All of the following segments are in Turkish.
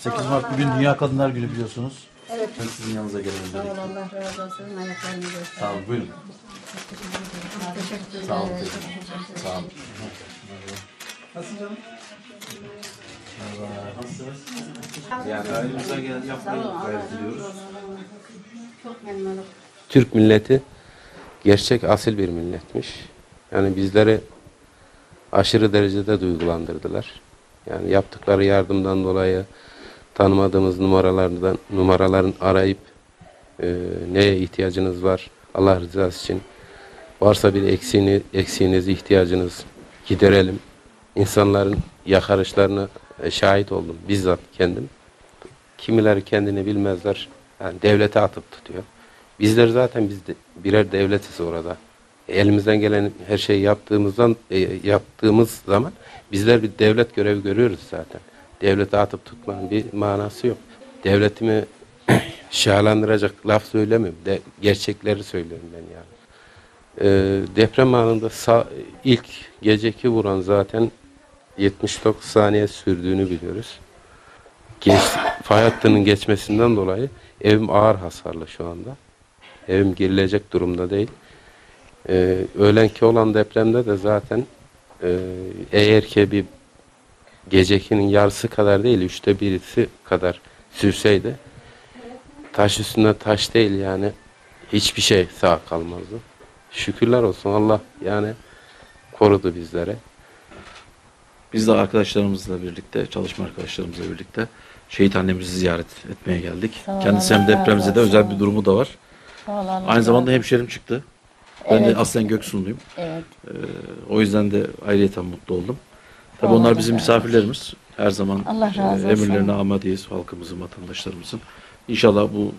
8 Mart bugün Dünya Kadınlar Günü biliyorsunuz. Evet. Ben sizin yanınıza gelelim Sağ ol dedik. Allah razı olsun. Ayaklarını göster. Sağ olun buyurun. Teşekkür Sağ olun. ederim. Sağ olun. Nasılsın canım? Merhaba. Nasılsınız? Elimizden geleni yapmayı gayret ediyoruz. Çok memnunum. Türk milleti gerçek asil bir milletmiş. Yani bizleri aşırı derecede duygulandırdılar. Yani yaptıkları yardımdan dolayı tanımadığımız numaralardan numaraların arayıp e, neye ihtiyacınız var Allah rızası için varsa bir eksiğini, eksiğiniz, ihtiyacınız giderelim. İnsanların yakarışlarına e, şahit oldum bizzat kendim. Kimileri kendini bilmezler. Yani devlete atıp tutuyor. Bizler zaten biz de birer devletiz orada. Elimizden gelen her şeyi yaptığımızdan e, yaptığımız zaman bizler bir devlet görevi görüyoruz zaten. Devlete atıp tutmanın bir manası yok. Devletimi şahlandıracak laf söylemiyorum. De, gerçekleri söylüyorum ben yani. Ee, deprem anında sağ, ilk geceki vuran zaten 79 saniye sürdüğünü biliyoruz. Geç, fay hattının geçmesinden dolayı evim ağır hasarlı şu anda. Evim girilecek durumda değil. Ee, öğlenki olan depremde de zaten e, eğer ki bir gecekinin yarısı kadar değil, üçte birisi kadar sürseydi taş üstünde taş değil yani hiçbir şey sağ kalmazdı. Şükürler olsun Allah yani korudu bizlere. Biz de arkadaşlarımızla birlikte, çalışma arkadaşlarımızla birlikte şehit annemizi ziyaret etmeye geldik. Sağ Kendisi hem depremzede razı özel bir durumu da var. Aynı zamanda hemşerim çıktı. Ben de Evet. aslen Göksunluyum. Evet. O yüzden de ayrıyeten mutlu oldum. Tabii onlar bizim olsun. misafirlerimiz. Her zaman Allah razı olsun. e, emirlerine amadeyiz halkımızın, vatandaşlarımızın. İnşallah bu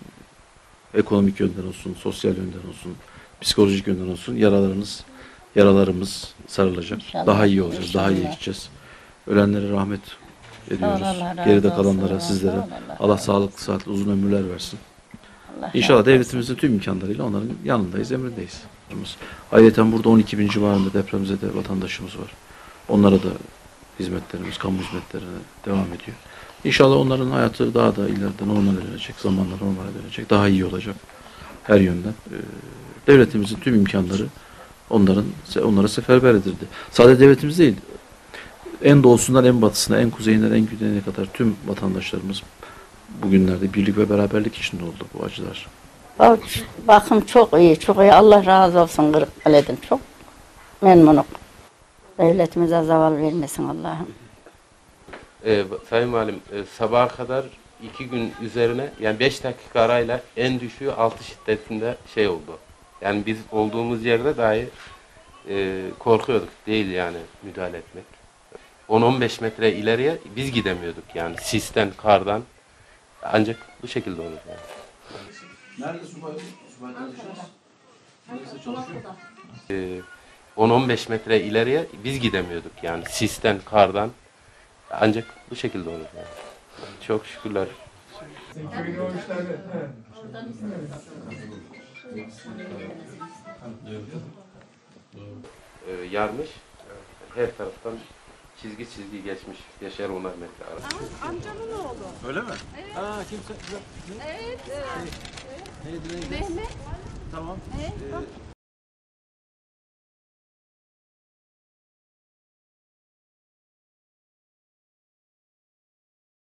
ekonomik yönden olsun, sosyal yönden olsun, psikolojik yönden olsun yaralarınız, yaralarımız sarılacak. İnşallah, Daha iyi olacağız, daha iyi inşallah. gideceğiz. Ölenlere rahmet ediyoruz. Allah Geride olsun. kalanlara, Sağ sizlere Allah Allah sağlıklı, saatli, uzun ömürler versin. Allah İnşallah olsun. devletimizin tüm imkanlarıyla onların yanındayız, emrindeyiz. Ayrıca burada 12 bin civarında depremzede vatandaşımız var. Onlara da hizmetlerimiz, kamu hizmetlerine devam ediyor. İnşallah onların hayatı daha da ileride normale dönecek, zamanla normale dönecek, daha iyi olacak her yönden. Ee, devletimizin tüm imkanları onların onlara seferber edildi. Sadece devletimiz değil, en doğusundan en batısına, en kuzeyinden en güneyine kadar tüm vatandaşlarımız bugünlerde birlik ve beraberlik içinde oldu bu acılar. Bak, Bakım çok iyi, çok iyi. Allah razı olsun Kırıkkale'den. Çok memnunum. Devletimize zaval vermesin Allah'ım. Ee, Sayın Valim, e, sabaha kadar iki gün üzerine yani beş dakika arayla en düşüğü altı şiddetinde şey oldu. Yani biz olduğumuz yerde dahi e, korkuyorduk değil yani müdahale etmek. 10-15 metre ileriye biz gidemiyorduk yani sisten, kardan. Ancak bu şekilde olur yani. Nerede subay? Subay kardeşiniz? Neresi çalışıyor? Ee, 10-15 metre ileriye biz gidemiyorduk yani sisten, kardan. Ancak bu şekilde olur yani. Çok şükürler. Ee, yarmış. Her taraftan çizgi çizgi geçmiş. Yaşar onar metre arası. Öyle mi? Ha kimse... Evet. Neydi neydi? Mehmet. Tamam. Ee,